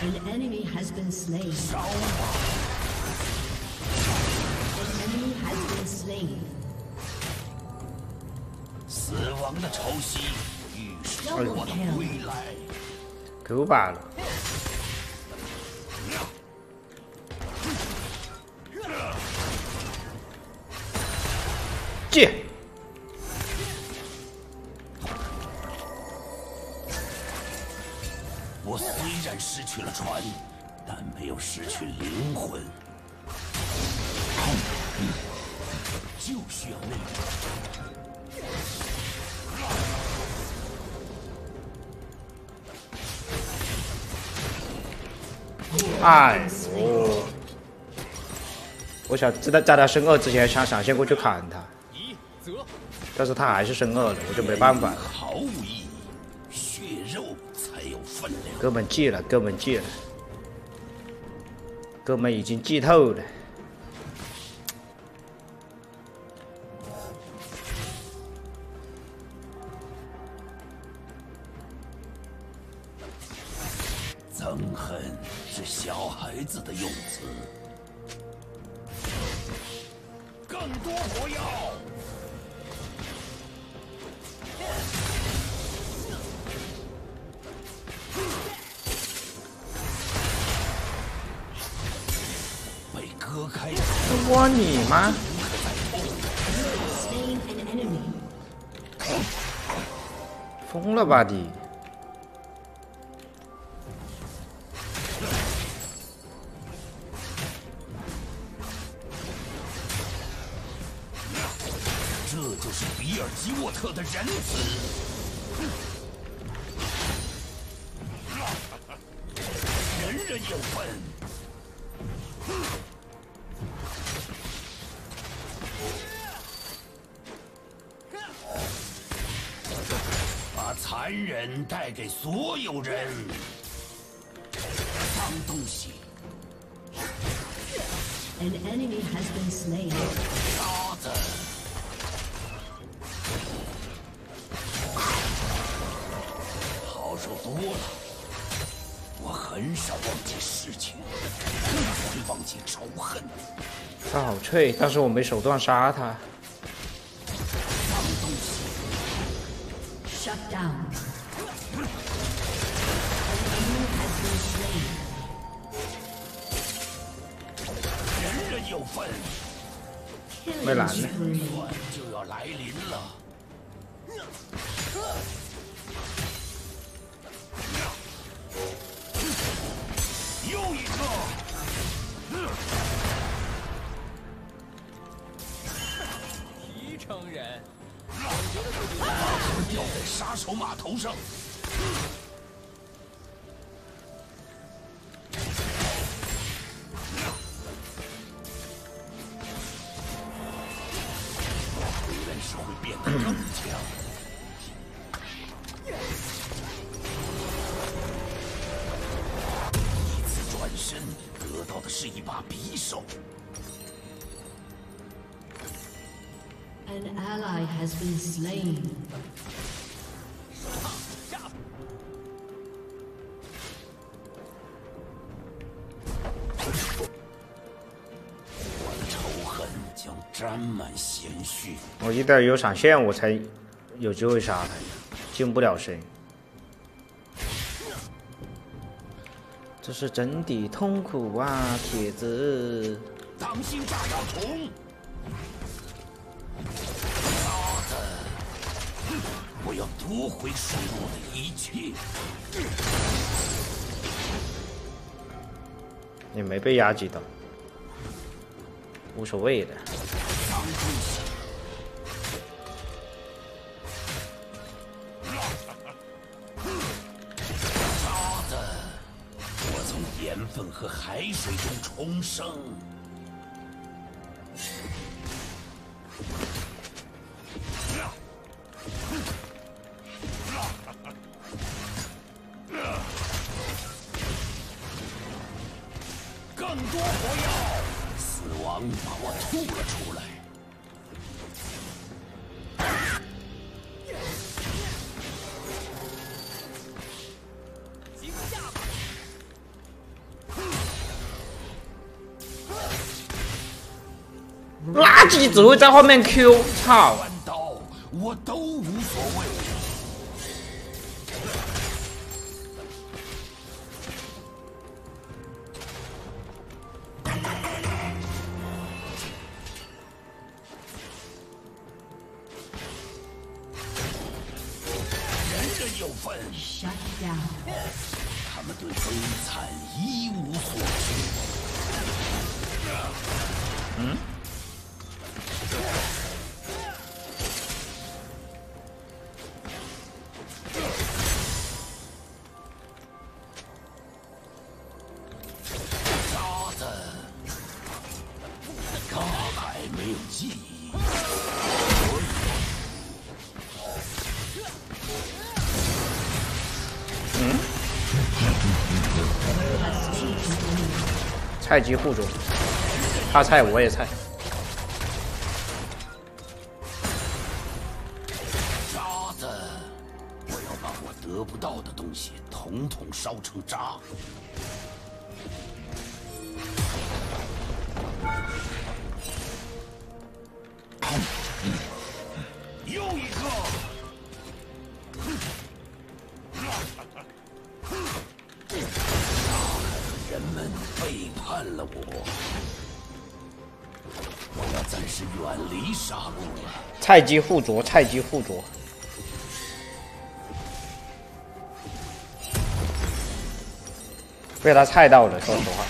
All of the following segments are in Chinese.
An enemy has been slain. An enemy has been slain. 死亡的潮汐预示我的归来。狗罢了。失去了船，但没有失去灵魂。就需要那个。哎呦！我想知道在他升二之前，想闪现过去砍他，但是他还是升二了，我就没办法了。毫无意义。哥们记了，哥们记了，哥们已经记透了。疯了吧你！有人。脏东西，An enemy has been slain. 渣子。好受多了。我很少忘记事情，更不会忘记仇恨。他好脆，但是我没手段杀他。脏东西，Shut down. 人人有份，没拦 Killing 呢。spree. 算就要来临了。又一个，提成人，掉在杀手码头上。是一把匕首。An ally has been slain. 我的仇恨将沾满鲜血。我一旦有闪现，我才有机会杀他，进不了身。这是真的痛苦啊，铁子！当心炸药桶！妈的！我要夺回属于我的一切。也没被压击到，无所谓的。分和海水中重生。自己只会在后面 Q，操！菜鸡护主，他菜我也菜。远离杀戮了。菜鸡互啄，菜鸡互啄。被他菜到了，说实话。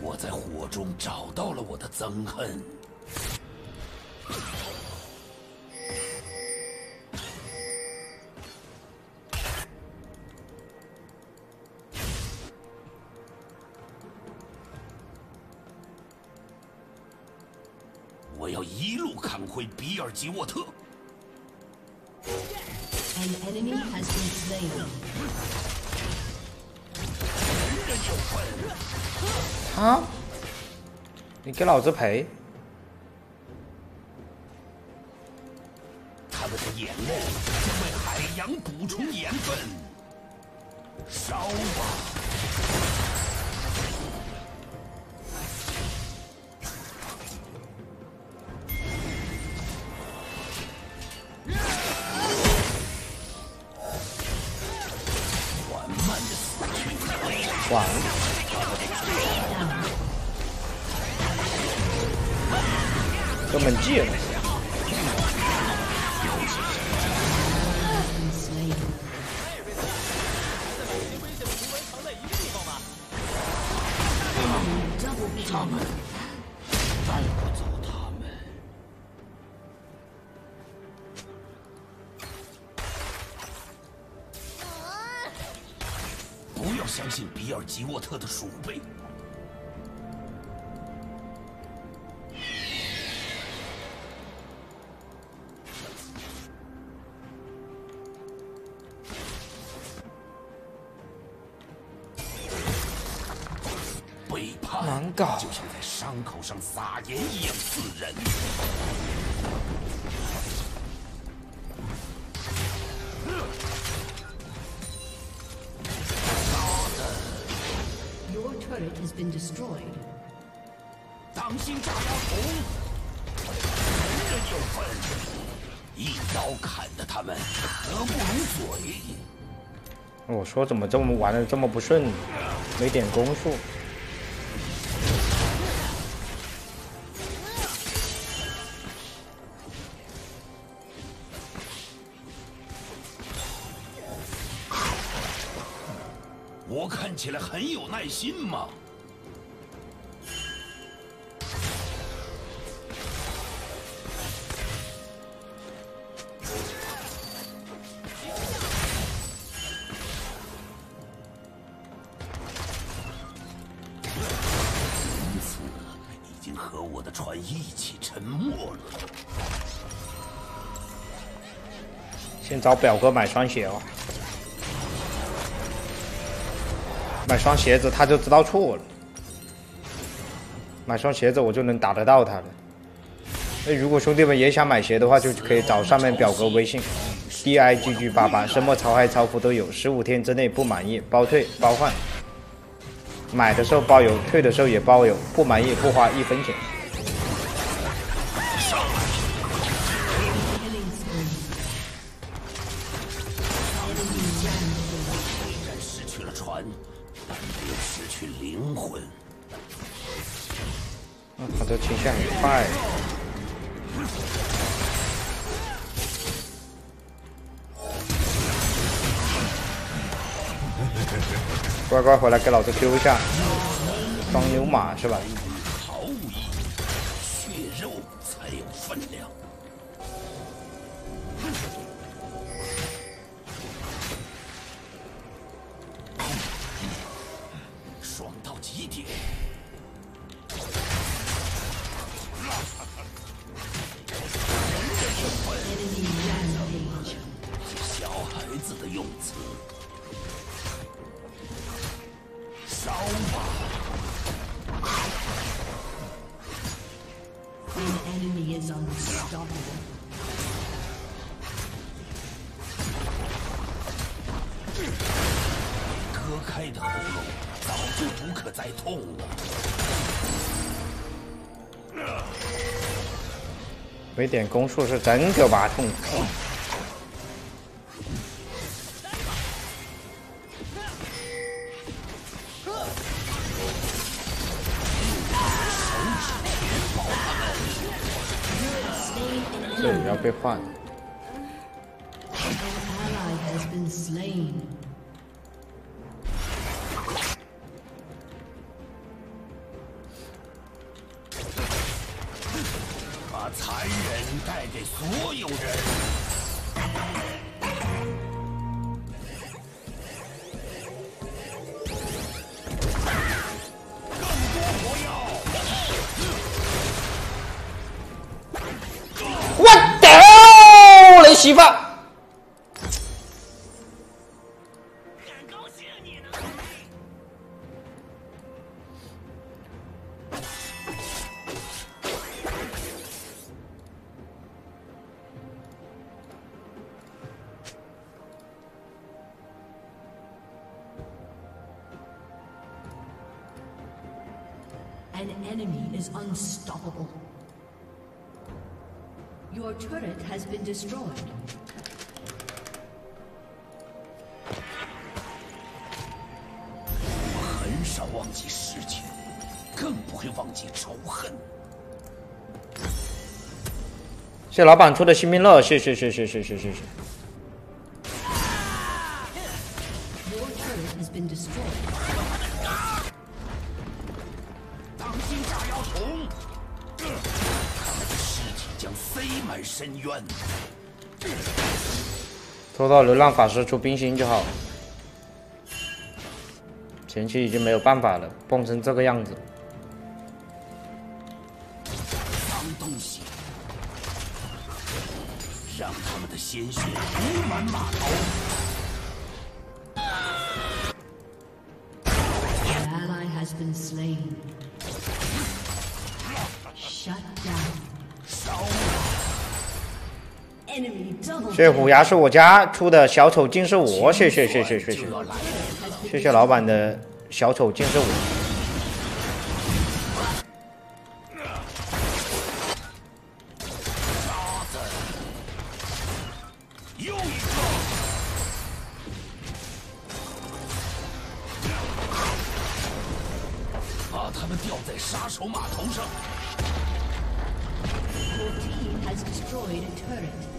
我在火中找到了我的憎恨。尔吉沃特。An enemy has been slain. 啊！你给老子赔！他们的眼泪将为海洋补充盐分。烧吧！要相信比尔吉沃特的鼠辈。背叛难搞就像在伤口上撒盐一样刺人。我说怎么这么玩的这么不顺，没点攻速。我看起来很有耐心嘛？找表哥买双鞋哦，买双鞋子他就知道错了，买双鞋子我就能打得到他了。那如果兄弟们也想买鞋的话，就可以找上面表哥微信，d i g g 八八，什么潮嗨潮服都有，十五天之内不满意包退包换。买的时候包邮，退的时候也包邮，不满意不花一分钱。快回来给老子 Q 一下，双牛马是吧？不可再痛了。没点攻速是真给我拔痛。这也要被换。所有人。Enemy is unstoppable. Your turret has been destroyed. 我很少忘记事情，更不会忘记仇恨。谢老板出的新兵乐，谢谢谢谢谢谢谢谢。深渊。拖到流浪法师出冰心就好。前期已经没有办法了，蹦成这个样子。脏东西，让他们的鲜血涂满码头。An ally has been slain. Shut down. 谢谢虎牙是我家出的小丑竟是我，谢谢谢谢谢谢。谢谢老板的小丑竟是我。又一个。把他们吊在杀手码头上。Your team has destroyed a turret.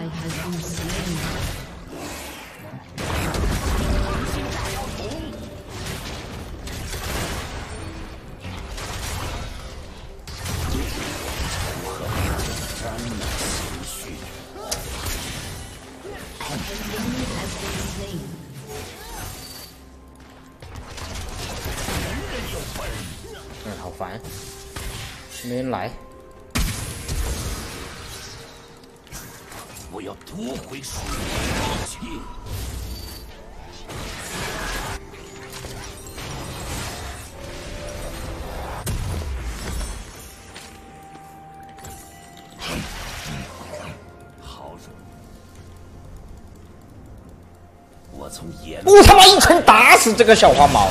side has been slain. 没人有反应，哎，好，夺回属于我的一切。好热！我从眼我他妈一拳打死这个小花猫！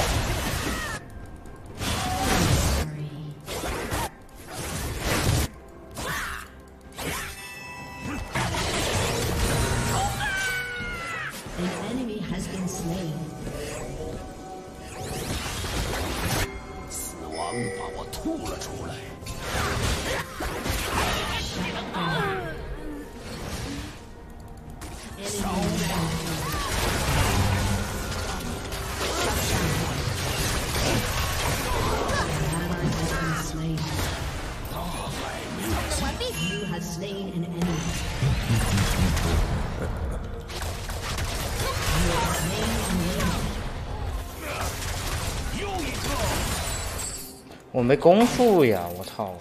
我没攻速呀！我操！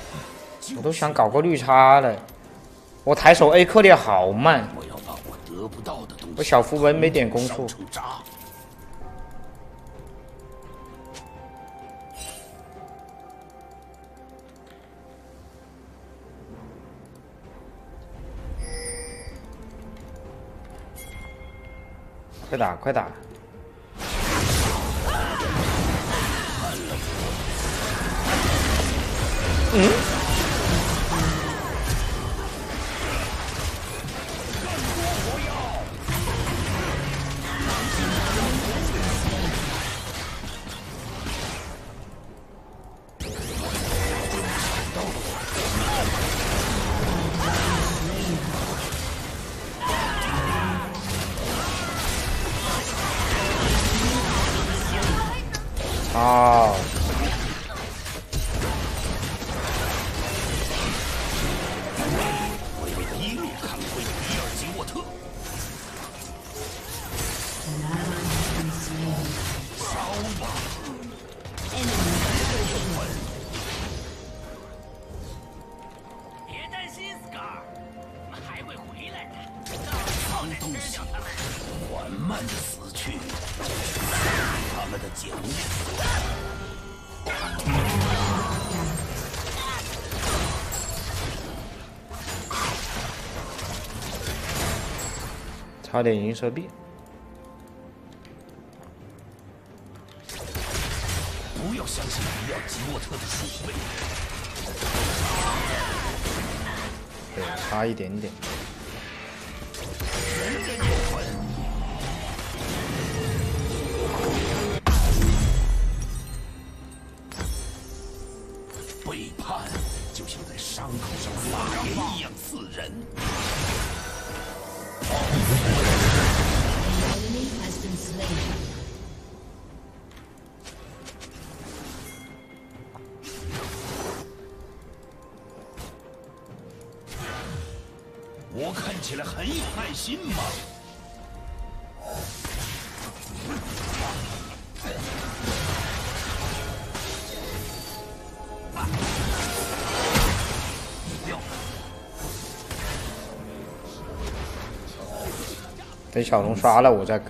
我都想搞个绿叉了。我抬手 A 克烈好慢，我要把我得不到的东西。我小符文没点攻速。快打快打！操！我差点银蛇币。不要相信比尔吉沃特的数倍。对，差一点点。人人有份。背叛就像在伤口上撒盐一样刺人。我看起来很有耐心吗？等小龙刷了，我再给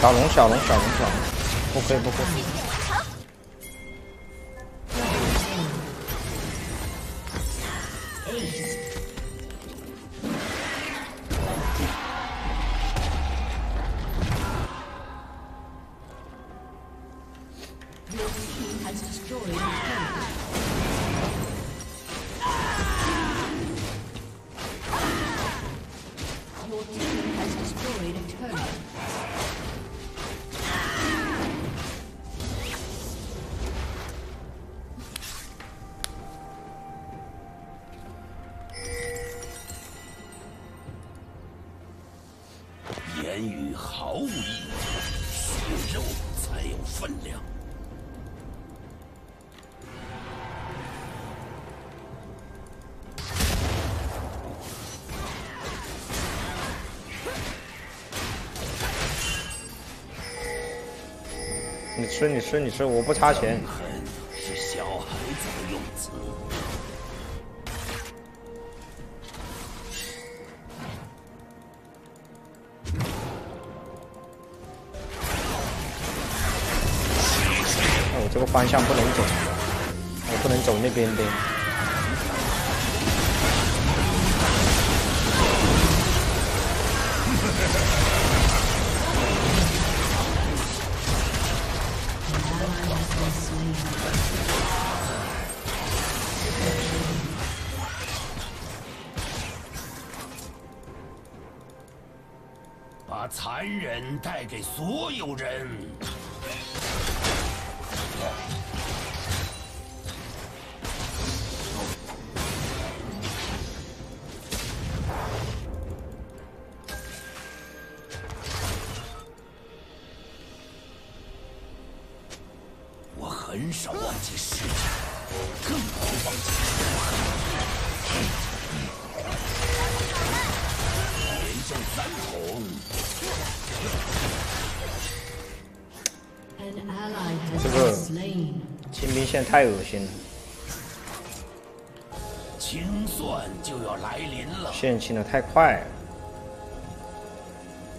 小龙小龙小龙小龙，不亏不亏。言语毫无意义，血肉才有分量。”你吃你吃你吃，我不差钱。方向不能走，我不能走那边的。把残忍带给所有人。太恶心了，清算就要来临了，线清的太快了，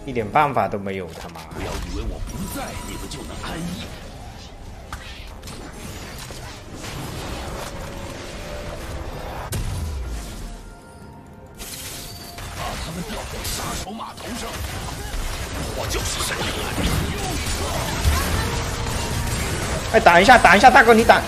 一点办法都没有，他妈！不要以为我不在，你们就能安逸。把他们吊在杀手码头上，我就是神灵。哎，挡一下，挡一下，大哥你挡。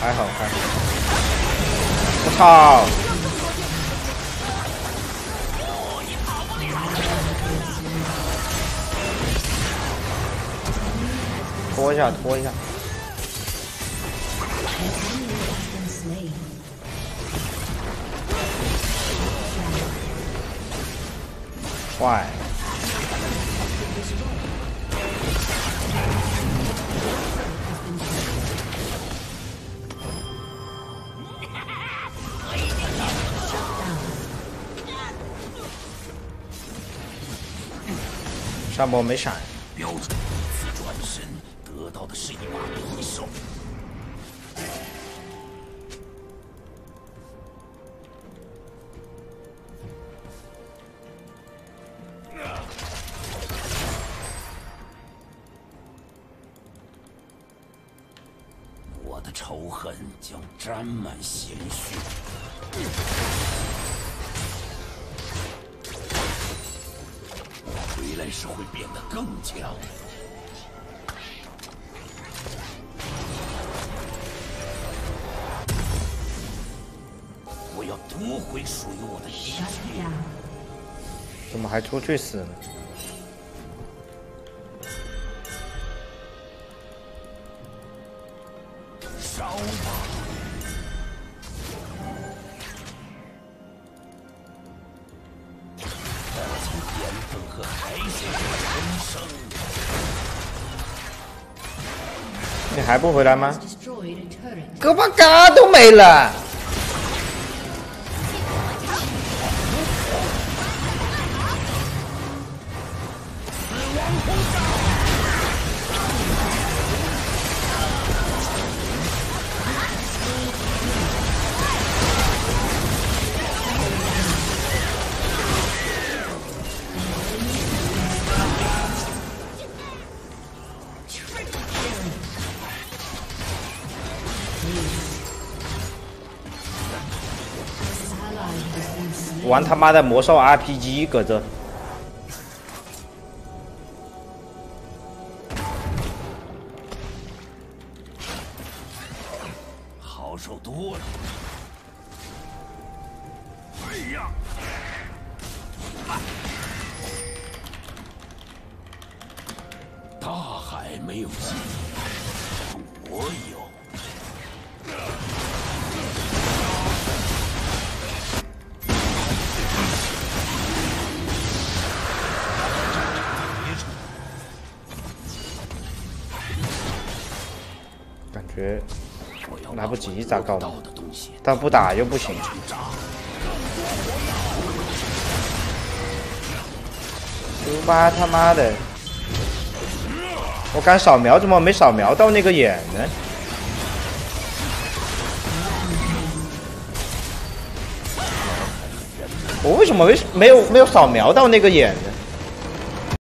还好还好。我操！拖一下，拖一下。坏。上波没闪，的仇恨将沾满鲜血。我回来时会变得更强。我要夺回属于我的一切。怎么还出去死了？不回来吗？胳膊嘎都没了。玩他妈的魔兽 RPG 搁这。好受多了。哎呀！大海没有尽头，我有。不及咋搞但不打又不行。猪八他妈的！我敢扫描，怎么没扫描到那个眼呢？我为什么没没有没有扫描到那个眼呢？